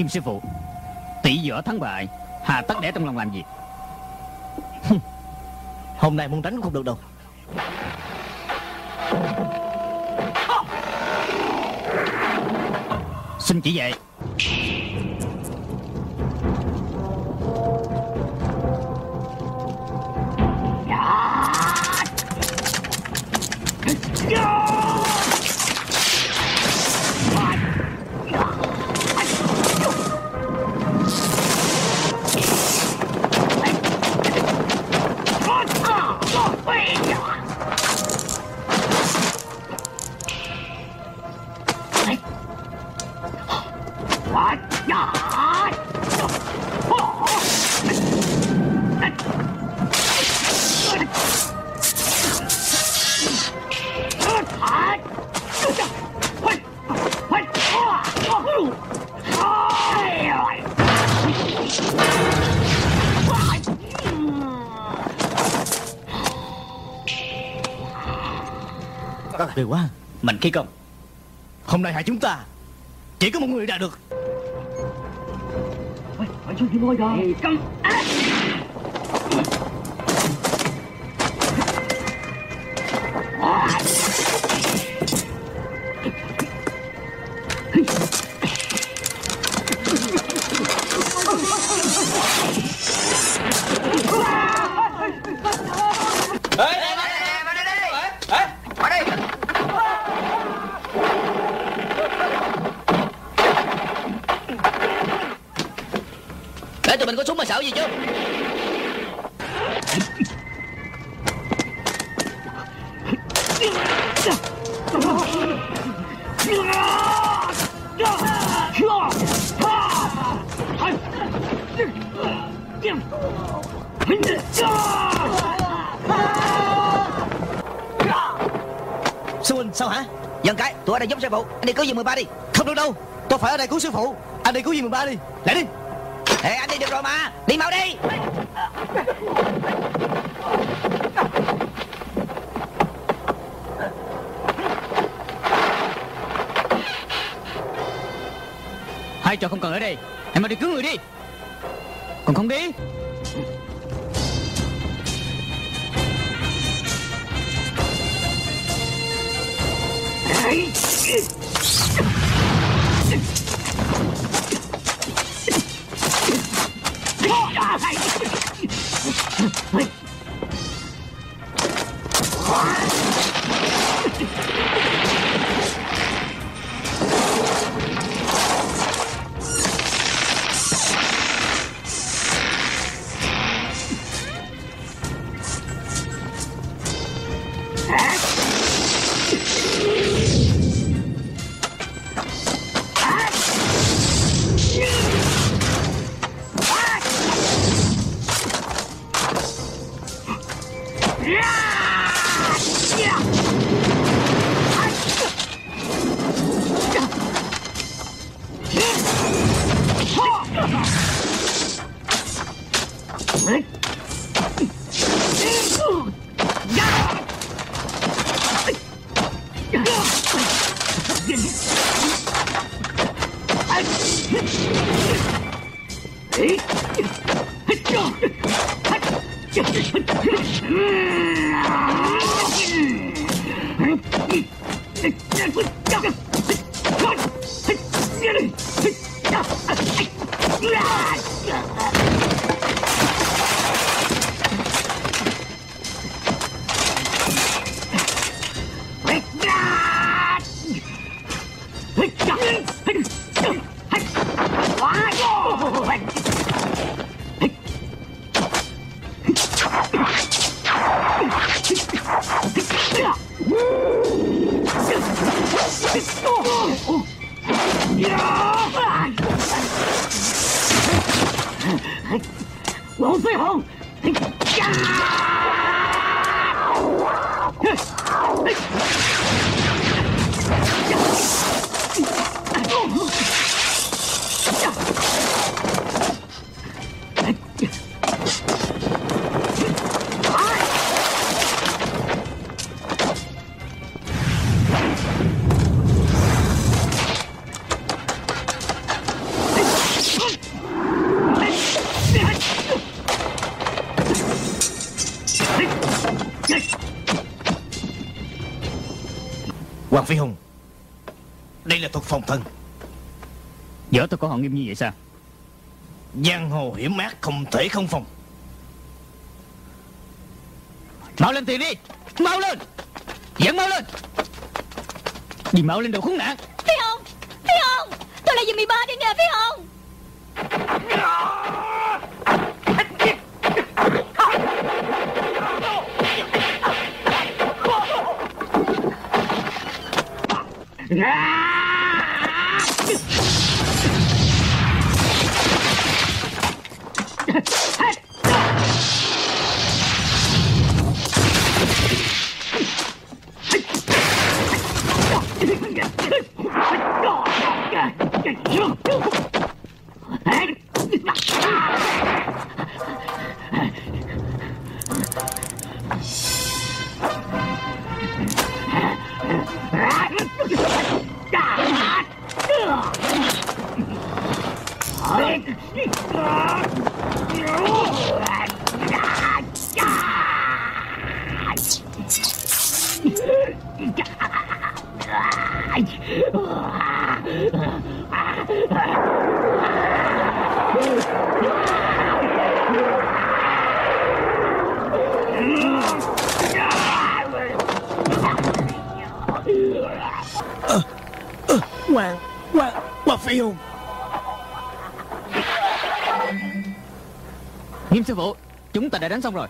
Nghiêm sư phụ. Tỷ võ thắng bại Hà tất để trong lòng làm gì? Hôm nay muốn tránh cũng không được đâu. Xin chỉ dạy Điều quá. Mạnh khí công. Hôm nay hại chúng ta. Chỉ có một người đã được. Để tụi mình có súng mà sợ gì chứ? Sư huynh sao hả? Dần cái, tụi anh đang giúp sư phụ. Anh đi cứu gì 13 đi. Không được đâu. Tôi phải ở đây cứu sư phụ. Anh đi cứu gì 13 đi. Lại đi. Ê, anh đi được rồi mà. Đi mau đi. Hai trò không cần ở đây Em mau đi cứu người đi. Còn không đi. Hey! はい。Hey! Hey! 王飞鸿，哎呀！哼，哎呀！Phi Hùng. Đây là thuật phòng thân. Võ tôi có họ nghiêm như vậy sao? Giang hồ hiểm ác không thể không phòng. Mau lên tiền đi. Mau lên. Dẫn mau lên. Đi mau lên đồ khốn nạn. Phi Hồng Phi Hồng Tôi là dì 13 đây nè Phi Ah! Hồng Hoàng Hoàng Hoàng Phi Hùng Nghiêm sư phụ Chúng ta đã đánh xong rồi.